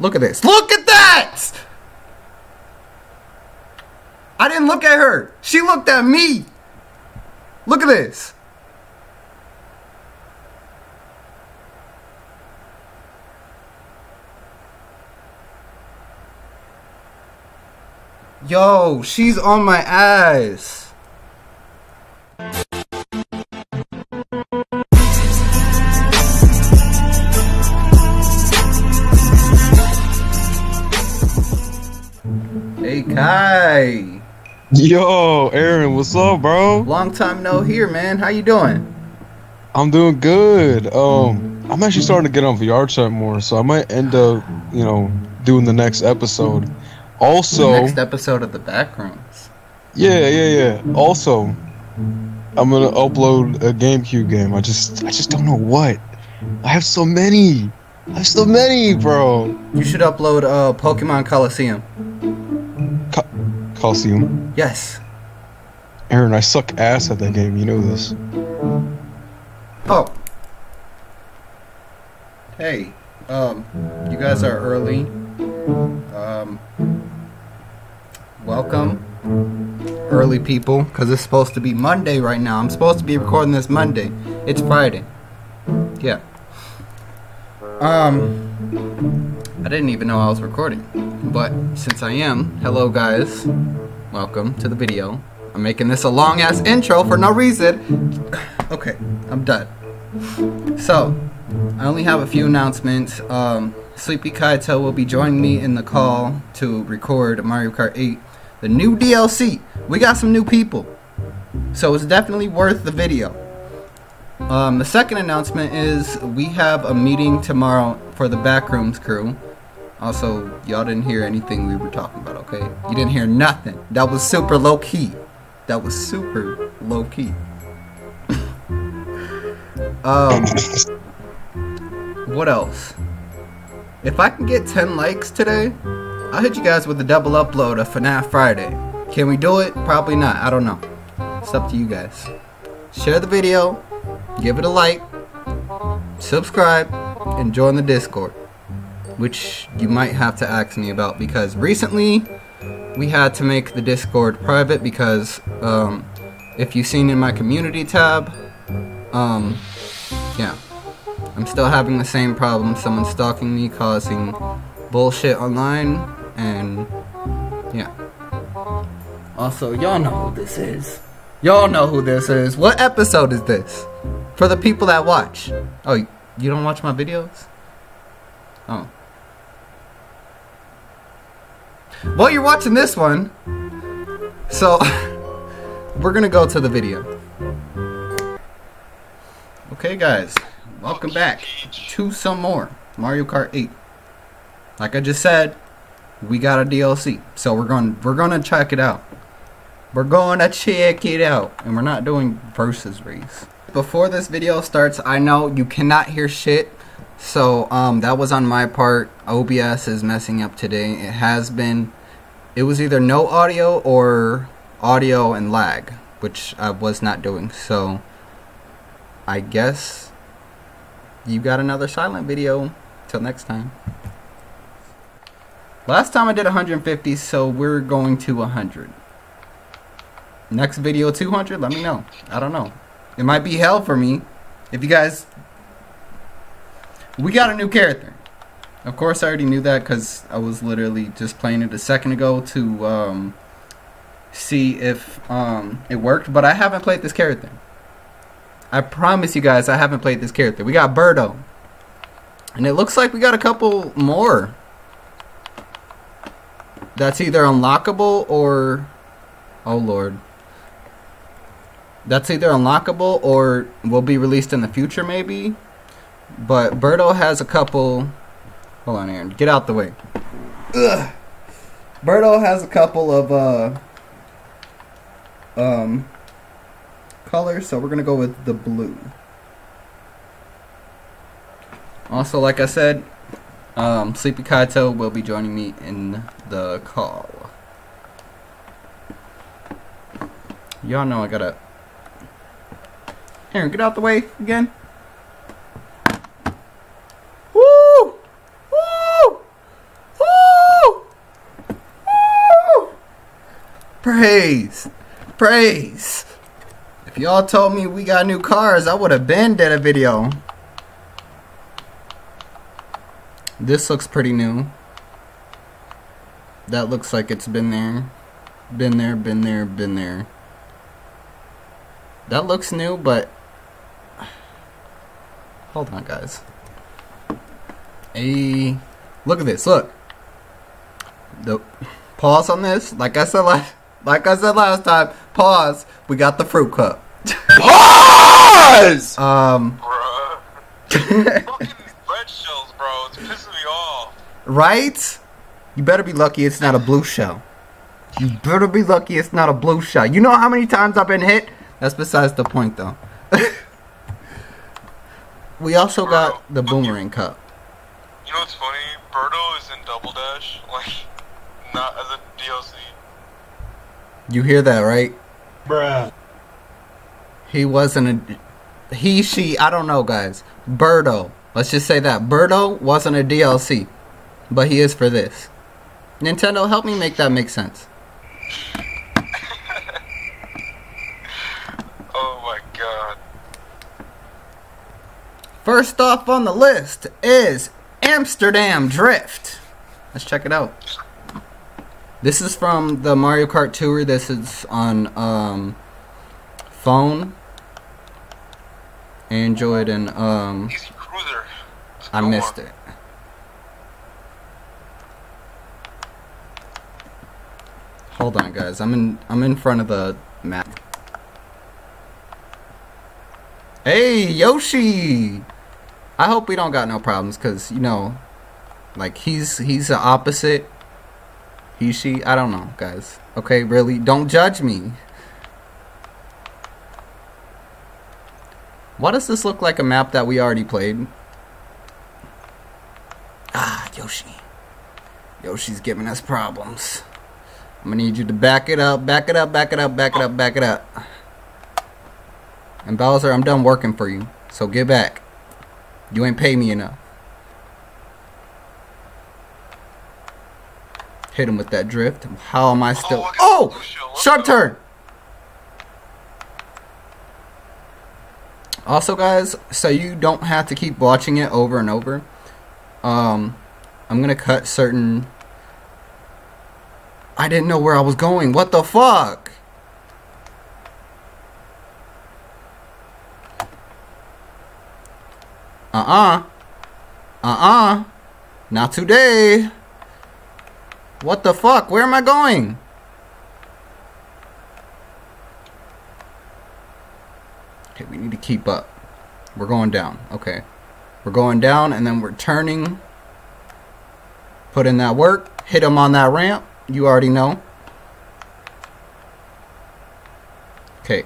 Look at this. Look at that! I didn't look at her. She looked at me. Look at this. Yo, she's on my ass. Yo, Aaron, what's up, bro? Long time no here, man. How you doing? I'm doing good. Um, I'm actually starting to get on VR chat more, so I might end up, you know, doing the next episode. Also, the next episode of the Backrooms. yeah, yeah, yeah. Also, I'm gonna upload a GameCube game. I just, I just don't know what. I have so many. I have so many, bro. You should upload uh Pokemon Colosseum. Co- Colosseum. Yes. Aaron, I suck ass at that game. You know this. Oh. Hey, um, you guys are early. Um, welcome, early people, because it's supposed to be Monday right now. I'm supposed to be recording this Monday. It's Friday. Yeah. Um, I didn't even know I was recording, but since I am, hello guys, welcome to the video. I'm making this a long ass intro for no reason. Okay, I'm done. So, I only have a few announcements. Um, Sleepy Kaito will be joining me in the call to record Mario Kart 8, the new DLC. We got some new people, so it's definitely worth the video. Um, the second announcement is we have a meeting tomorrow for the Backrooms crew. Also, y'all didn't hear anything we were talking about, okay? You didn't hear nothing. That was super low key. That was super low key. um, what else? If I can get 10 likes today, I'll hit you guys with a double upload of FNAF Friday. Can we do it? Probably not. I don't know. It's up to you guys. Share the video, give it a like, subscribe, and join the Discord. Which you might have to ask me about because recently we had to make the Discord private because um, if you've seen in my community tab, um, yeah, I'm still having the same problem. Someone stalking me, causing bullshit online, and yeah. Also, y'all know who this is. Y'all know who this is. What episode is this? For the people that watch. Oh, you don't watch my videos? Oh. Well, you're watching this one. So, we're gonna go to the video. Okay, guys, welcome back to some more Mario Kart 8. Like I just said, we got a DLC, so we're going to we're gonna check it out. We're gonna check it out, and we're not doing versus race. Before this video starts, I know you cannot hear shit, so um, that was on my part. OBS is messing up today. It has been. It was either no audio or audio and lag, which I was not doing. So I guess you got another silent video. Till next time. Last time I did 150, so we're going to 100. Next video 200, let me know. I don't know. It might be hell for me. If you guys... We got a new character. Of course, I already knew that because I was literally just playing it a second ago to um, see if um, it worked. But I haven't played this character. I promise you guys, I haven't played this character. We got Birdo. And it looks like we got a couple more. That's either unlockable or... Oh, Lord. That's either unlockable or will be released in the future, maybe. But Birdo has a couple... Hold on, Aaron. Get out the way. Ugh. Birdo has a couple of, uh... Um... Colors, so we're gonna go with the blue. Also, like I said, um, Sleepy Kaito will be joining me in the call. Y'all know I gotta... Aaron, get out the way again. Praise. Praise. If y'all told me we got new cars, I would have been did a video. This looks pretty new. That looks like it's been there. Been there, been there, been there. That looks new, but... Hold on, guys. Hey, look at this, look. The pause on this. Like I said last, like I said last time. Pause. We got the fruit cup. Pause! Um, Bruh. Fucking red shells, bro. It's pissing me off. right? You better be lucky it's not a blue shell. You better be lucky it's not a blue shell. You know how many times I've been hit? That's besides the point, though. we also got the boomerang cup. You know what's funny? Birdo is in Double Dash, like, not as a DLC. You hear that, right? Bruh. He wasn't a. He, she, I don't know, guys. Birdo. Let's just say that. Birdo wasn't a DLC. But he is for this. Nintendo, help me make that make sense. Oh my god. First off on the list is Amsterdam Drift. Let's check it out. This is from the Mario Kart Tour. This is on um, phone, Android, and um, Easy Cruiser. It's a I missed it. Hold on, guys. I'm in. I'm in front of the map. Hey, Yoshi! I hope we don't got no problems, cause you know, like he's he's the opposite. He, she. I don't know, guys. Okay, really, don't judge me. Why does this look like a map that we already played? Ah, Yoshi. Yoshi's giving us problems. I'm gonna need you to back it up, back it up, back it up, back it up, back it up. And Bowser, I'm done working for you. So get back. You ain't pay me enough. Hit him with that drift. How am I still? Oh, Oh! the shell. Let's Sharp turn! Also, guys, so you don't have to keep watching it over and over, um, I'm gonna cut certain. I didn't know where I was going. What the fuck? Uh uh. Uh uh. Not today. What the fuck? Where am I going? Okay, we need to keep up. We're going down. Okay. We're going down and then we're turning. Put in that work. Hit him on that ramp. You already know. Okay.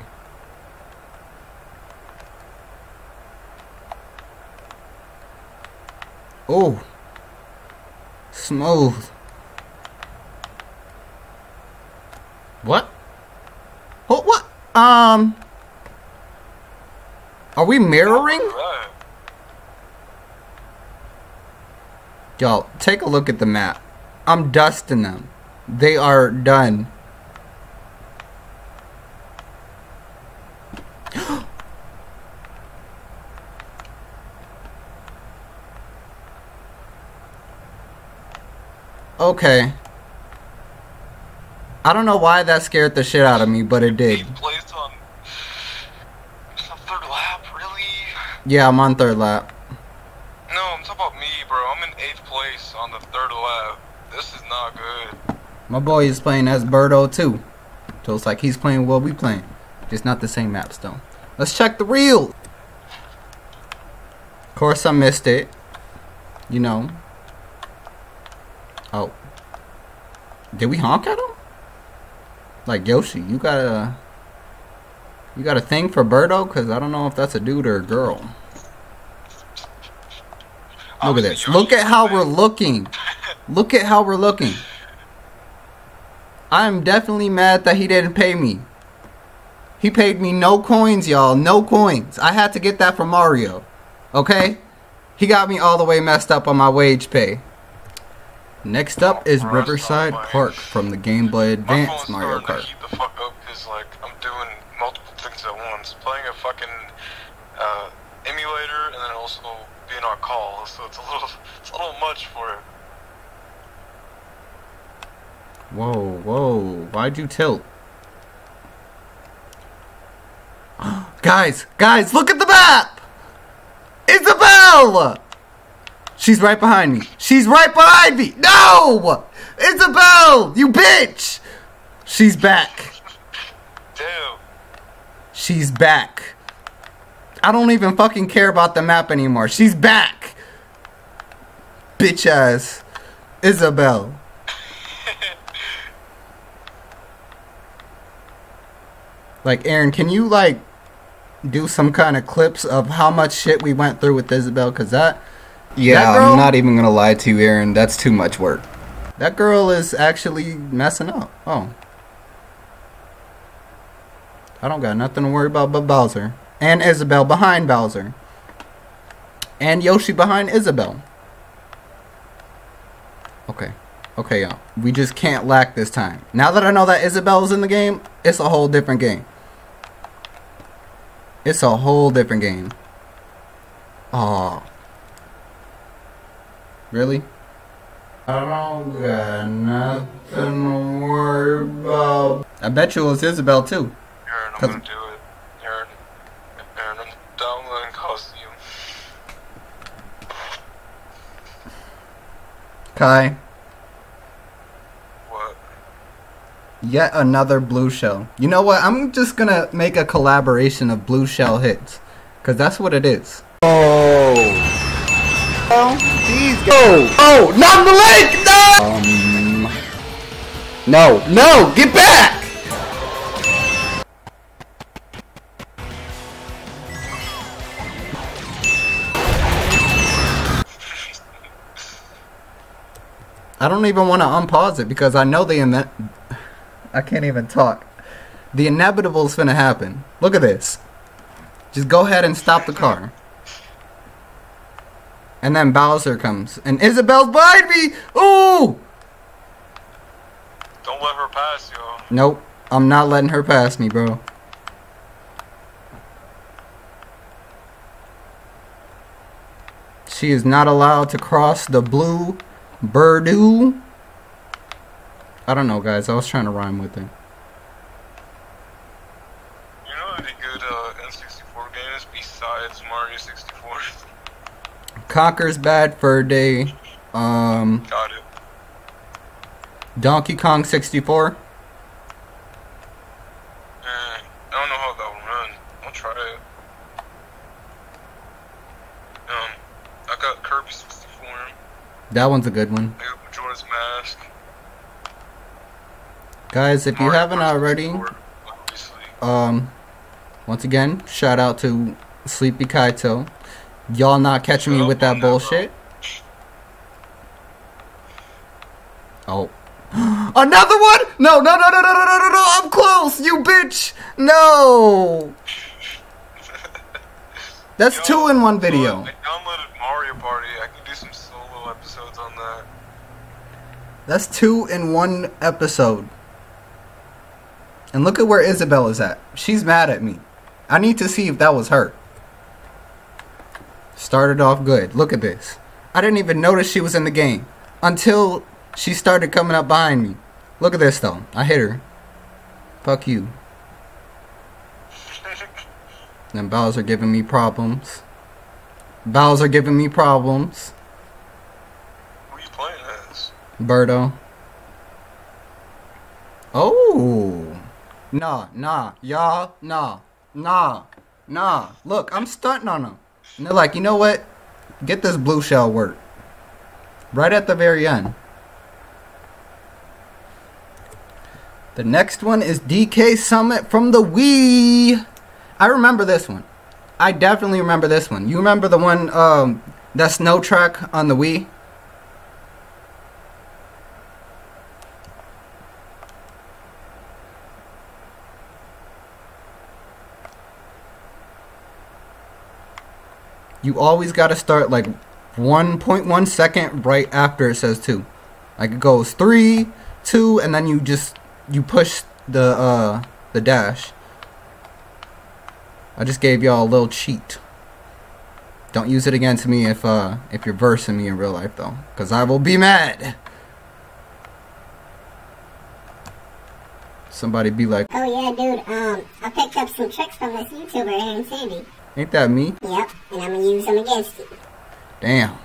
Oh. Smooth. What? Oh, what? Um. Are we mirroring? Y'all, take a look at the map. I'm dusting them. They are done. okay. I don't know why that scared the shit out of me, but it did. On third lap, really? Yeah, I'm on third lap. No, I'm talking about me, bro. I'm in eighth place on the third lap. This is not good. My boy is playing as Birdo too. So it's like he's playing what we playing. Just not the same maps though. Let's check the reel. Of course I missed it. You know. Oh. Did we honk at him? Like Yoshi, you got a you got a thing for Birdo? Cause I don't know if that's a dude or a girl. Look at this. Look at how we're looking. Look at how we're looking. I'm definitely mad that he didn't pay me. He paid me no coins, y'all. No coins. I had to get that from Mario. Okay? He got me all the way messed up on my wage pay. Next up is Riverside. Park from the Game Boy Advance Mario Kart. the fuck up because like I'm doing multiple things at once, playing a fucking uh, emulator and then also being on call. So it's a little, it's a little much for it. Whoa, whoa, why'd you tilt? guys, guys, look at the map! Isabelle! She's right behind me. She's right behind me! No! Isabelle! You bitch! She's back. Damn. She's back. I don't even fucking care about the map anymore. She's back. Bitch ass. Isabelle. like, Aaron, can you, like, do some kind of clips of how much shit we went through with Isabelle? Because that. Yeah, girl- I'm not even gonna lie to you, Aaron. That's too much work. That girl is actually messing up. Oh. I don't got nothing to worry about but Bowser. And Isabelle behind Bowser. And Yoshi behind Isabelle. Okay. Okay, y'all. We just can't lack this time. Now that I know that Isabelle's in the game, it's a whole different game. It's a whole different game. Oh. Really? I don't got nothing to worry about. I bet you it was Isabelle too. Aaron, I'm Cause- gonna do it. Aaron, Aaron, I'm downloading costume. Kai, What? yet another blue shell. You know what? I'm just gonna make a collaboration of blue shell hits. Cause that's what it is. Oh, guys. Oh, not the lake! No! um, no, no, get back! I don't even want to unpause it because I know the ine- I can't even talk. The inevitable is gonna happen. Look at this. Just go ahead and stop the car. And then Bowser comes. And Isabelle's behind me! Ooh! Don't let her pass, yo. Nope. I'm not letting her pass me, bro. She is not allowed to cross the blue Birdu. I don't know, guys. I was trying to rhyme with it. You know any good uh, N64 games besides Mario 64? Conker's Bad Fur Day. Um, Got it. Donkey Kong 64. Eh, I don't know how that will run. I'll try it. Um, I got Kirby 64. That one's a good one. I got Majora's Mask. Guys, if you haven't already, 64, um, once again, shout out to Sleepy Kaito. Y'all not catching me with that bullshit. Oh. Another one? No, no, no, no, no, no, no, no, no, I'm close, you bitch! No! That's Yo, two in one video. I downloaded Mario Party. I can do some solo episodes on that. That's two in one episode. And look at where Isabelle is at. She's mad at me. I need to see if that was her. Started off good. Look at this. I didn't even notice she was in the game until she started coming up behind me. Look at this though. I hit her. Fuck you. Then Bowser giving me problems. Bowser giving me problems. Who are you playing as? Birdo. Oh. Nah, nah, y'all, nah, nah, nah. Look, I'm stunting on them. And they're like, you know what? Get this blue shell work. Right at the very end. The next one is DK Summit from the Wii. I remember this one. I definitely remember this one. You remember the one, um, that snow track on the Wii? You always got to start like 1.1 second right after it says 2. Like it goes three, two, and then you just you push the uh the dash. I just gave y'all a little cheat. Don't use it against me if uh if you're versing me in real life though, cause I will be mad. Somebody be like, Oh yeah, dude. Um, I picked up some tricks from this YouTuber here Sandy. Ain't that me? Yep, and I'm gonna use them against you. Damn.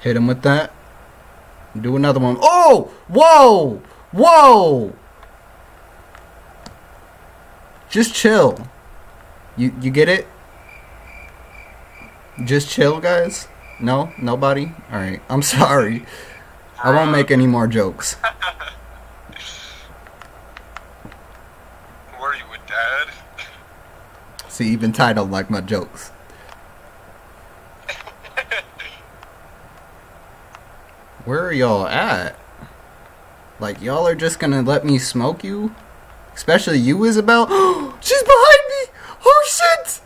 Hit him with that. Do another one. Oh! Whoa! Whoa! Just chill. You you get it? Just chill, guys. No, nobody. All right. I'm sorry. I won't make any more jokes. Where are you with dad? See, even don't like my jokes. Where are y'all at? Like y'all are just gonna let me smoke you? Especially you, Isabelle. She's behind me. Oh shit!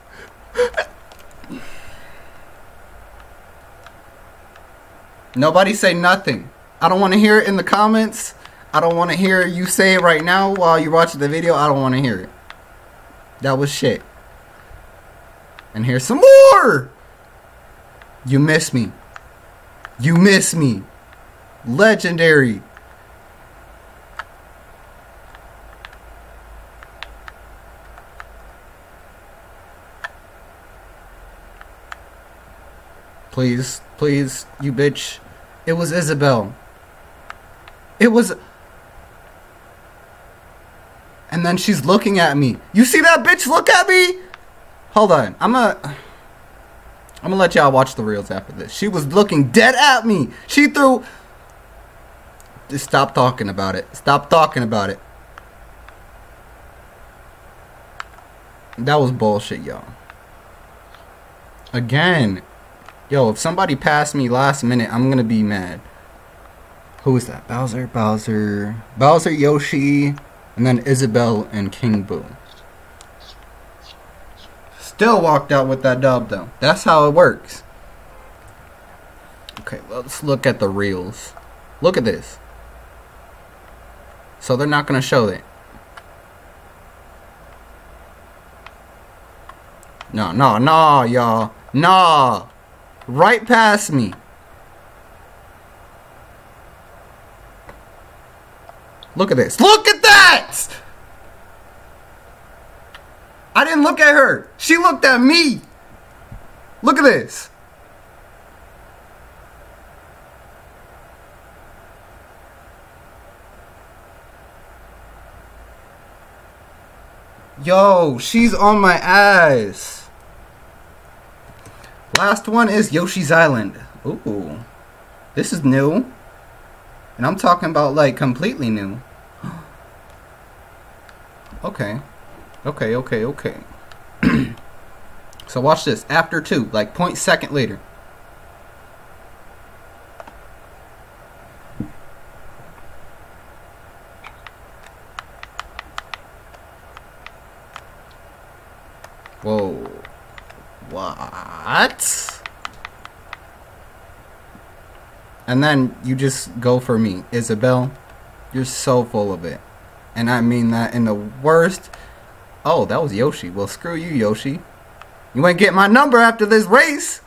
Nobody say nothing. I don't want to hear it in the comments. I don't want to hear you say it right now while you're watching the video. I don't want to hear it. That was shit. And here's some more! You miss me. You miss me. Legendary. Please, please, you bitch. It was Isabelle. It was. And then she's looking at me. You see that bitch look at me? Hold on. I'm gonna. I'm gonna let y'all watch the reels after this. She was looking dead at me. She threw. Just stop talking about it. Stop talking about it. That was bullshit, y'all. Again. Yo, if somebody passed me last minute, I'm gonna be mad. Who is that? Bowser, Bowser, Bowser, Yoshi, and then Isabelle and King Boo. Still walked out with that dub though. That's how it works. Okay, let's look at the reels. Look at this. So they're not gonna show that. No, no, no, y'all. No. Right past me. Look at this. Look at that! I didn't look at her. She looked at me. Look at this. Yo, she's on my ass. Last one is Yoshi's Island. Ooh. This is new. And I'm talking about like completely new. okay. Okay, okay, okay. so watch this. After two, like point second later. Whoa. What? And then you just go for me. Isabelle, you're so full of it. And I mean that in the worst. Oh, that was Yoshi. Well, screw you, Yoshi. You ain't get my number after this race.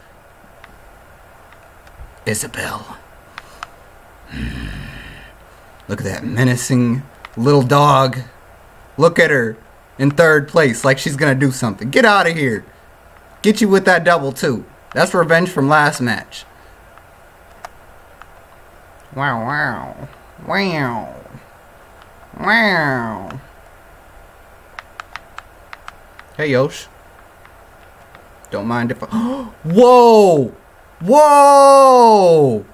Isabelle. Hmm. Look at that menacing little dog. Look at her in third place like she's gonna do something. Get out of here. Get you with that double too. That's revenge from last match. Wow, wow. Wow. Wow. Hey, Yosh. Don't mind if I... Whoa! Whoa!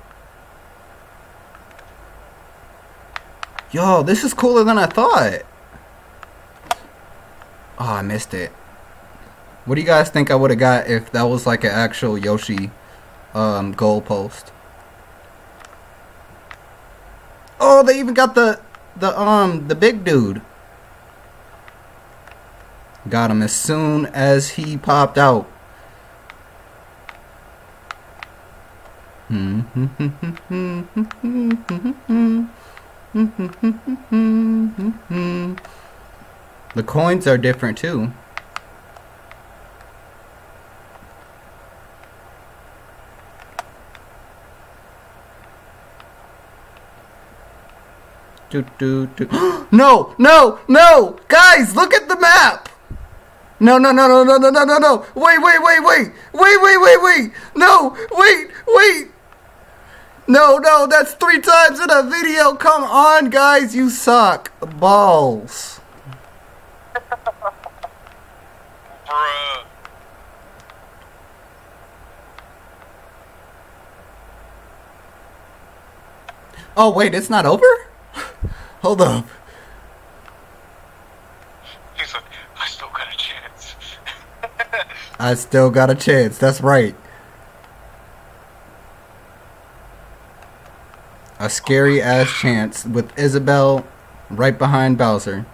Yo, this is cooler than I thought. Oh, I missed it. What do you guys think I would have got if that was like an actual Yoshi um, goal post? Oh, they even got the the um the big dude. Got him as soon as he popped out. The coins are different too. Do, do, do. no, no, no! Guys, look at the map! No, no, no, no, no, no, no, no, no! Wait, wait, wait, wait! Wait, wait, wait, wait! No! Wait, wait! No, no, that's three times in a video! Come on, guys, you suck! Balls. Bruh. Oh, wait, it's not over? Hold up. He's like, I still got a chance. I still got a chance, that's right. A scary ass chance with Isabelle right behind Bowser.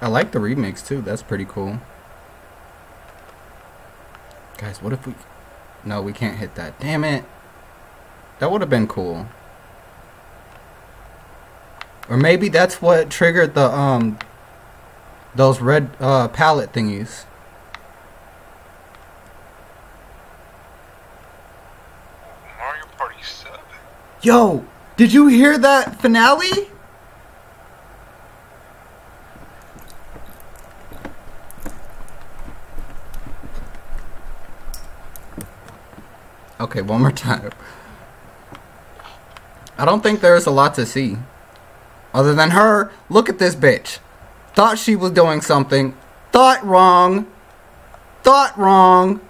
I like the remix too, that's pretty cool. Guys, what if we. No, we can't hit that. Damn it. That would have been cool. Or maybe that's what triggered the, um. Those red, uh, palette thingies. Mario Party 7? Yo, did you hear that finale? Okay, one more time. I don't think there's a lot to see. Other than her, look at this bitch. Thought she was doing something. Thought wrong. Thought wrong.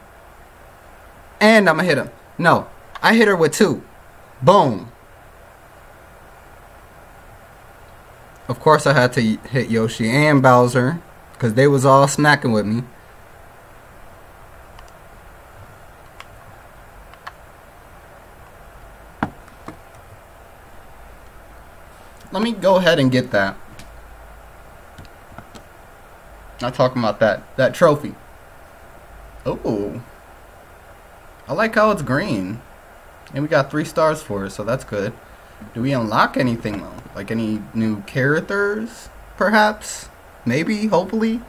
And I'ma hit him. No, I hit her with two. Boom. Of course, I had to hit Yoshi and Bowser because they was all smacking with me. Me go ahead and get that. Not talking about that that trophy. Oh, I like how it's green. And we got three stars for it, so that's good. Do we unlock anything though? Like any new characters, perhaps? Maybe, hopefully.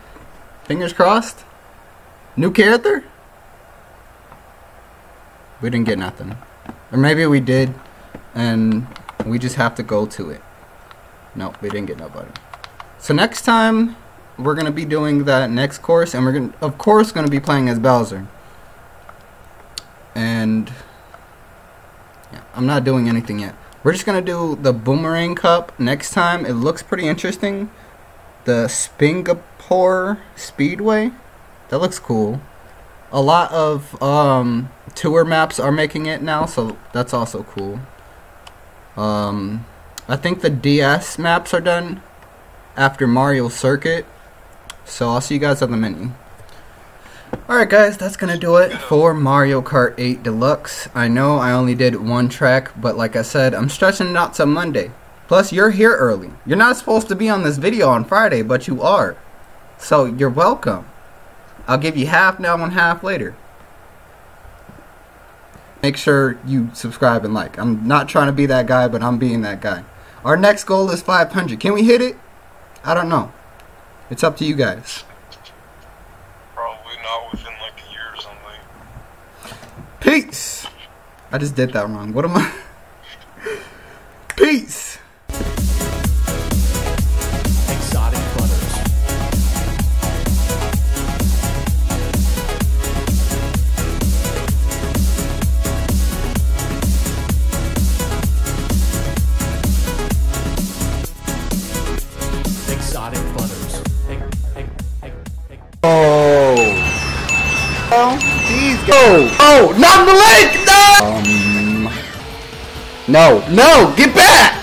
Fingers crossed. New character? We didn't get nothing. Or maybe we did, and we just have to go to it. Nope, we didn't get nobody. So next time, we're gonna be doing that next course, and we're gonna, of course, gonna be playing as Bowser. And yeah, I'm not doing anything yet. We're just gonna do the Boomerang Cup next time. It looks pretty interesting. The Singapore Speedway. That looks cool. A lot of um, tour maps are making it now, so that's also cool. Um, I think the DS maps are done after Mario Circuit. So I'll see you guys on the menu. Alright guys, that's gonna do it for Mario Kart 8 Deluxe. I know I only did one track, but like I said, I'm stretching it out to Monday. Plus, you're here early. You're not supposed to be on this video on Friday, but you are. So, you're welcome. I'll give you half now and half later. Make sure you subscribe and like. I'm not trying to be that guy, but I'm being that guy. Our next goal is 500. Can we hit it? I don't know. It's up to you guys. Probably not within like a year or something. Peace. I just did that wrong. What am I? Peace. Oh. Not the lake. No. Um. No. No. Get back.